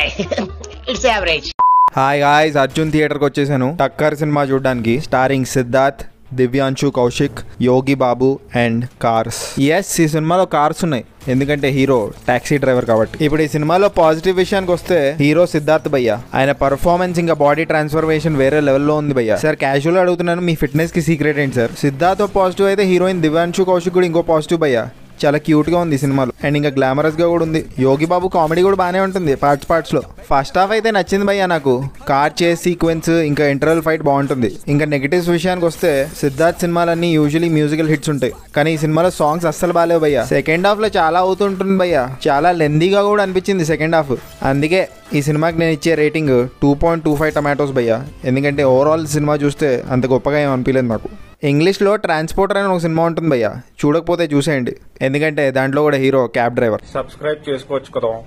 Bye it's average hi guys Arjun థియేటర్కి వచ్చేసాను. టక్కర్ సినిమా చూడడానికి starring Siddharth Divyanshu Kaushik Yogi Babu and cars yes ఈ సినిమాలో కార్స్ ఉన్నాయి. ఎందుకంటే హీరో టాక్సీ డ్రైవర్ కాబట్టి. ఇప్పుడు ఈ సినిమాలో పాజిటివ్ విషయానికి వస్తే హీరో సిద్ధార్థ్ భయ్య. ఆయన పర్ఫార్మెన్స్ ఇంకా బాడీ ట్రాన్స్ఫర్మేషన్ వేరే లెవెల్లో ఉంది భయ్య. సార్ క్యాజువల్ అడుగుతున్నాను మీ ఫిట్నెస్కి సీక్రెట్ ఏంటి సార్ సిద్ధార్థ్ పాజిటివ్ అయితే హీరోయిన్ దివ్యాంశు కౌశిక్ కూడా ఇంకో పాజిటివ్ భయ్య. చాలా క్యూట్గా ఉంది ఈ సినిమాలో. అండ్ ఇంకా గ్లామరస్గా కూడా ఉంది. యోగి బాబు కామెడీ కూడా బాగానే ఉంటుంది పార్ట్స్ పార్ట్స్లో ఫస్ట్ హాఫ్ అయితే నచ్చింది భయ్య నాకు. కార్ చేస్ సీక్వెన్స్ ఇంకా ఇంటర్వల్ ఫైట్ బాగుంటుంది. ఇంకా నెగిటివ్స్ విషయానికి వస్తే సిద్ధార్థ్ సినిమాలన్నీ యూజువలీ మ్యూజికల్ హిట్స్ ఉంటాయి. కానీ ఈ సినిమాలో సాంగ్స్ అస్సలు బాగాలేవు భయ్య. సెకండ్ హాఫ్లో చాలా అవుతుంటుంది భయ్య. చాలా లెందీగా కూడా అనిపించింది సెకండ్ హాఫ్. అందుకే ఈ సినిమాకి నేను ఇచ్చే rating two point two five tomatoes భయ్య. ఎందుకంటే ఓవరాల్ సినిమా చూస్తే అంత గొప్పగా ఏం అనిపించలేదు నాకు ఇంగ్లీష్లో ట్రాన్స్పోర్టర్ అని ఒక సినిమా ఉంటుంది భయ్య. చూడకపోతే చూసేయండి. ఎందుకంటే దాంట్లో కూడా హీరో క్యాబ్ డ్రైవర్. సబ్స్క్రైబ్ చేసుకోవచ్చు కదా.